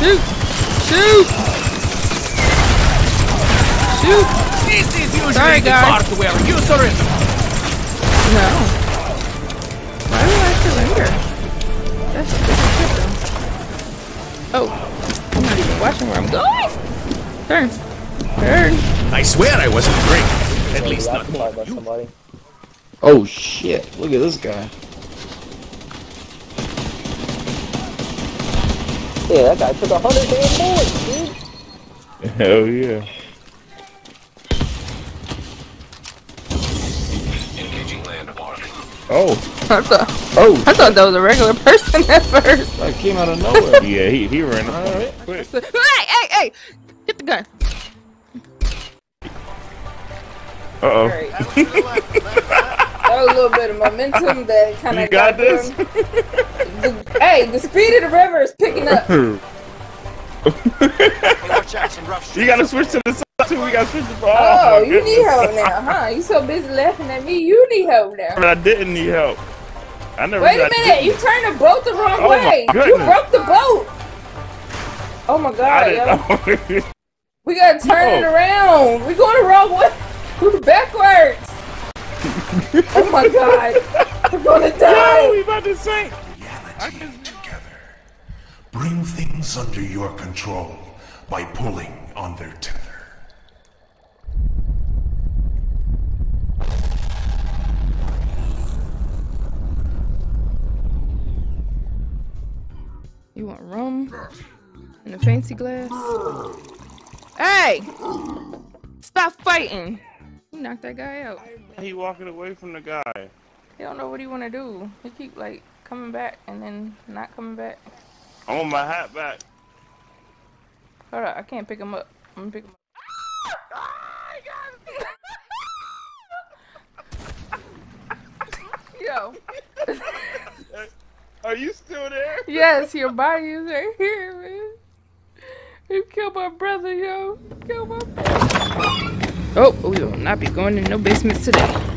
Shoot! Shoot! Shoot! Shoot! This is usually Sorry, the guys. part where you surrender. No. Why do I surrender? That's that's a Oh, I'm not even watching where I'm going. Turn. Turn. I swear I wasn't drinking. At least not more. Occupied by somebody. Oh shit! Look at this guy. Yeah, that guy took a hundred damn bullets, dude. Hell yeah. Oh, I thought, Oh, I thought that was a regular person at first. that came out of nowhere. yeah, he, he ran all right quick. Hey, hey, hey! Get the gun. Uh oh. Was a little bit of momentum that kind of got this? The, hey, the speed of the river is picking up. You gotta switch to the side too. We gotta switch to oh, Oh, my you need help now, huh? You so busy laughing at me, you need help now. But I didn't need help. I never Wait a minute, you turned the boat the wrong Oh way. You broke the boat. Oh my god, yo. We gotta turn it around. We going the wrong way. We're backwards. Oh my god. I'm gonna die! no, die. we about to say? reality together. Bring things under your control by pulling on their tether. You want rum In a fancy glass? Hey! Stop fighting! Knocked that guy out. He walking away from the guy. He don't know what he want to do. He keep like coming back and then not coming back. I want my hat back. Hold on, I can't pick him up. I'm gonna pick him up. Yo. Are you still there? Yes, your body is right here, man. You killed my brother, yo. Killed my brother. Oh, oh we will not be going in no basements today.